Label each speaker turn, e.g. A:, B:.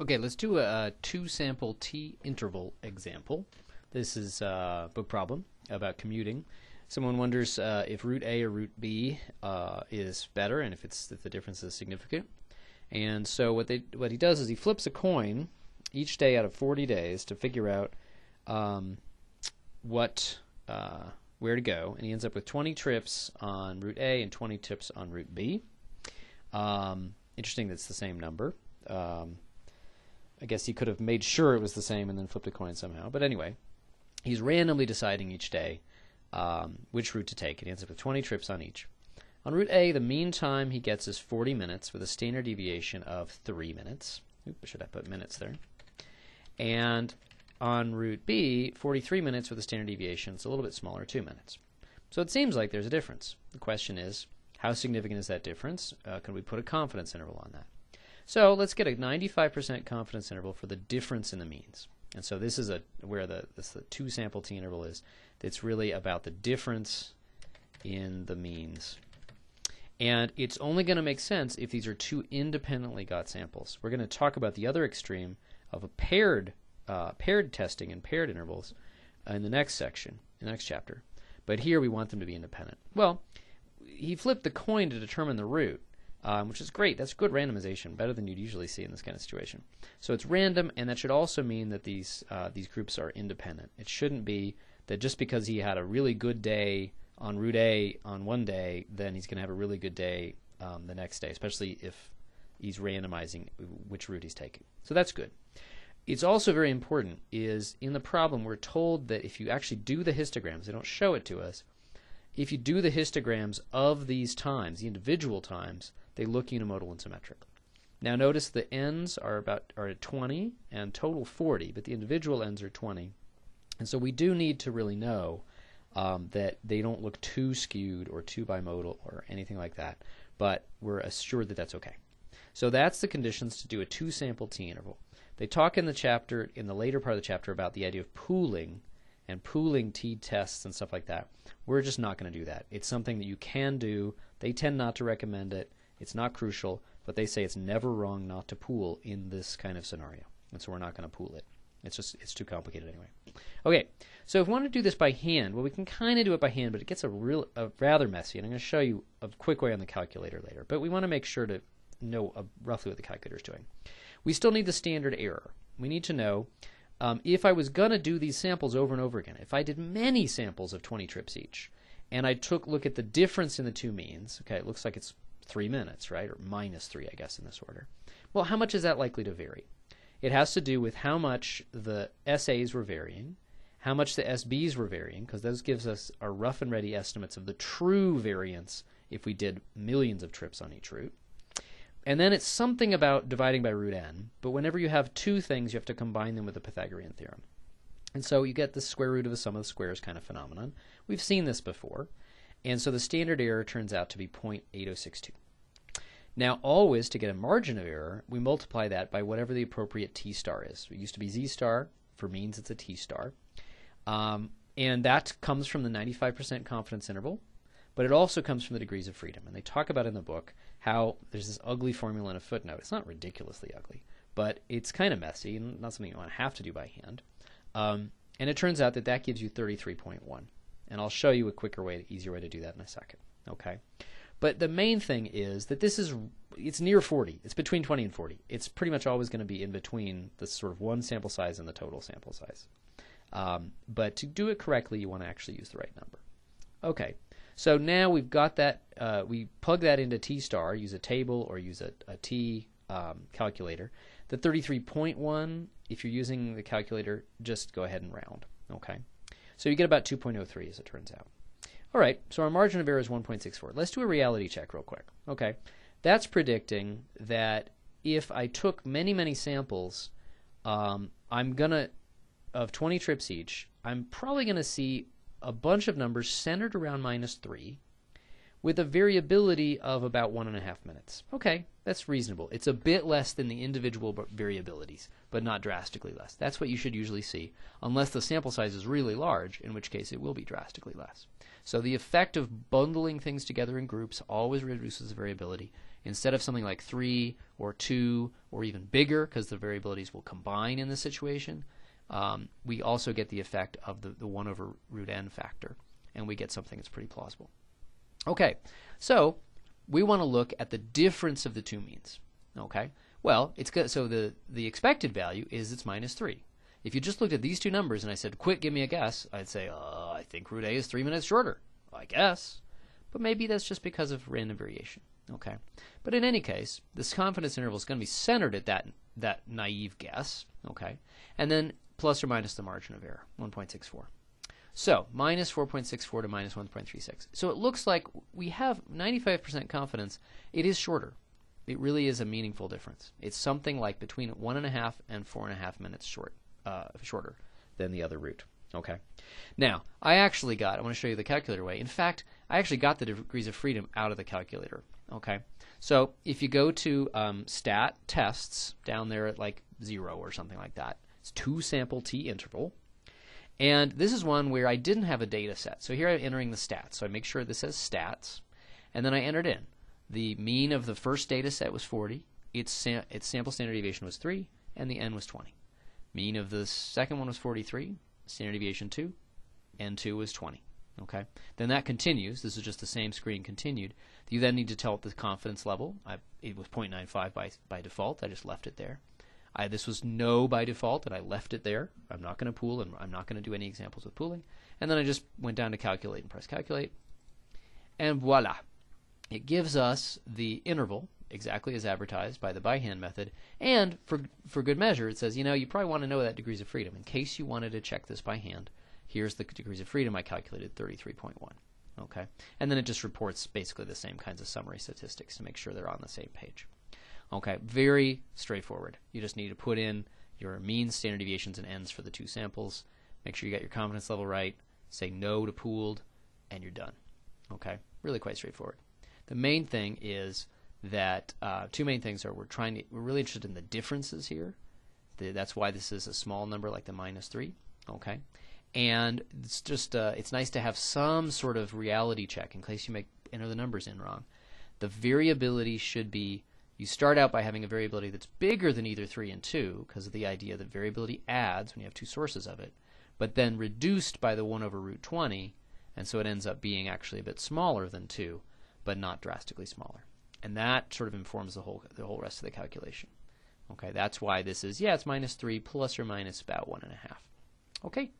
A: Okay, let's do a, a two sample t interval example. This is a book problem about commuting. Someone wonders uh, if route A or route B uh, is better and if it's if the difference is significant. And so what they what he does is he flips a coin each day out of 40 days to figure out um, what uh, where to go, and he ends up with 20 trips on route A and 20 trips on route B. Um, interesting, that's the same number. Um, I guess he could have made sure it was the same and then flipped a coin somehow. But anyway, he's randomly deciding each day um, which route to take, and he ends up with 20 trips on each. On route A, the mean time he gets is 40 minutes with a standard deviation of 3 minutes. Oop, should I put minutes there? And on route B, 43 minutes with a standard deviation. It's a little bit smaller, 2 minutes. So it seems like there's a difference. The question is, how significant is that difference? Uh, can we put a confidence interval on that? So let's get a 95% confidence interval for the difference in the means. And so this is a where the this the two sample t interval is. It's really about the difference in the means. And it's only going to make sense if these are two independently got samples. We're going to talk about the other extreme of a paired uh, paired testing and paired intervals in the next section, in the next chapter. But here we want them to be independent. Well, he flipped the coin to determine the route um, which is great. That's good randomization, better than you'd usually see in this kind of situation. So it's random, and that should also mean that these uh, these groups are independent. It shouldn't be that just because he had a really good day on route A on one day, then he's going to have a really good day um, the next day, especially if he's randomizing which route he's taking. So that's good. It's also very important is in the problem we're told that if you actually do the histograms, they don't show it to us. If you do the histograms of these times, the individual times, they look unimodal and symmetric. Now notice the ends are about are at 20 and total 40, but the individual ends are 20. And so we do need to really know um, that they don't look too skewed or too bimodal or anything like that, but we're assured that that's okay. So that's the conditions to do a two sample t interval. They talk in the chapter, in the later part of the chapter, about the idea of pooling and pooling t tests and stuff like that. We're just not going to do that. It's something that you can do. They tend not to recommend it. It's not crucial, but they say it's never wrong not to pool in this kind of scenario. And so we're not going to pool it. It's just it's too complicated anyway. Okay, so if we want to do this by hand, well, we can kind of do it by hand, but it gets a real a rather messy. And I'm going to show you a quick way on the calculator later. But we want to make sure to know uh, roughly what the calculator is doing. We still need the standard error. We need to know um, if I was going to do these samples over and over again. If I did many samples of 20 trips each, and I took look at the difference in the two means. Okay, it looks like it's three minutes, right? Or minus three, I guess, in this order. Well, how much is that likely to vary? It has to do with how much the SAs were varying, how much the SBs were varying, because those gives us our rough and ready estimates of the true variance if we did millions of trips on each route. And then it's something about dividing by root n, but whenever you have two things, you have to combine them with the Pythagorean theorem. And so you get the square root of the sum of the squares kind of phenomenon. We've seen this before. And so the standard error turns out to be 0.8062. Now, always to get a margin of error, we multiply that by whatever the appropriate t star is. It used to be z star. For means, it's a t star. Um, and that comes from the 95% confidence interval, but it also comes from the degrees of freedom. And they talk about in the book how there's this ugly formula in a footnote. It's not ridiculously ugly, but it's kind of messy and not something you want to have to do by hand. Um, and it turns out that that gives you 33.1. And I'll show you a quicker way, easier way to do that in a second. Okay. But the main thing is that this is it's near 40. It's between 20 and 40. It's pretty much always going to be in between the sort of one sample size and the total sample size. Um, but to do it correctly, you want to actually use the right number. Okay. So now we've got that. Uh, we plug that into T star. Use a table or use a, a T um, calculator. The 33.1, if you're using the calculator, just go ahead and round. Okay. So you get about 2.03 as it turns out. All right, so our margin of error is 1.64. Let's do a reality check real quick. Okay, that's predicting that if I took many, many samples, um, I'm to, of 20 trips each, I'm probably to see a bunch of numbers centered around minus 3 with a variability of about one and a half minutes. Okay, that's reasonable. It's a bit less than the individual variabilities, but not drastically less. That's what you should usually see, unless the sample size is really large, in which case it will be drastically less. So the effect of bundling things together in groups always reduces the variability. instead of something like 3 or 2 or even bigger, because the variabilities will combine in this situation, um, we also get the effect of the, the 1 over root n factor, and we get something that's pretty plausible. Okay, so we want to look at the difference of the two means. Okay, well, it's good. So the, the expected value is it's minus 3. If you just looked at these two numbers and I said, quick, give me a guess, I'd say, uh, I think route a is 3 minutes shorter. I guess. But maybe that's just because of random variation. Okay. But in any case, this confidence interval is going to be centered at that that naive guess. Okay. And then plus or minus the margin of error, 1.64. So minus 4.64 to minus 1.36. So it looks like we have 95% confidence it is shorter. It really is a meaningful difference. It's something like between one and a half and four and a half minutes short, uh, shorter than the other route. Okay. Now, I actually got, I want to show you the calculator way. In fact, I actually got the degrees of freedom out of the calculator. Okay. So if you go to um, stat tests down there at like zero or something like that, it's two sample t interval. And this is one where I didn't have a data set. So here I'm entering the stats. So I make sure this says stats. And then I entered in. The mean of the first data set was 40. Its, sam its sample standard deviation was 3. And the n was 20. Mean of the second one was 43 standard deviation 2, n2 is 20. Okay, then that continues. This is just the same screen continued. You then need to tell it the confidence level. I, it was 0.95 by by default. I just left it there. I, this was no by default, and I left it there. I'm not going to pool, and I'm not going to do any examples with pooling. And then I just went down to calculate and press calculate, and voila, it gives us the interval exactly as advertised by the by hand method. And for, for good measure, it says, you know, you probably want to know that degrees of freedom. In case you wanted to check this by hand, here's the degrees of freedom I calculated 33.1. Okay, and then it just reports basically the same kinds of summary statistics to make sure they're on the same page. Okay, very straightforward. You just need to put in your mean, standard deviations, and ends for the two samples. Make sure you got your confidence level right. Say no to pooled, and you're done. Okay, really quite straightforward. The main thing is that uh, two main things are we're trying to we're really interested in the differences here. The, that's why this is a small number like the minus three. Okay, and it's just uh, it's nice to have some sort of reality check in case you make enter the numbers in wrong. The variability should be you start out by having a variability that's bigger than either 3 and 2 because of the idea that variability adds when you have two sources of it, but then reduced by the 1 over root 20, and so it ends up being actually a bit smaller than 2, but not drastically smaller and that sort of informs the whole the whole rest of the calculation. Okay, that's why this is yeah, it's minus three plus or minus about one and a half. Okay.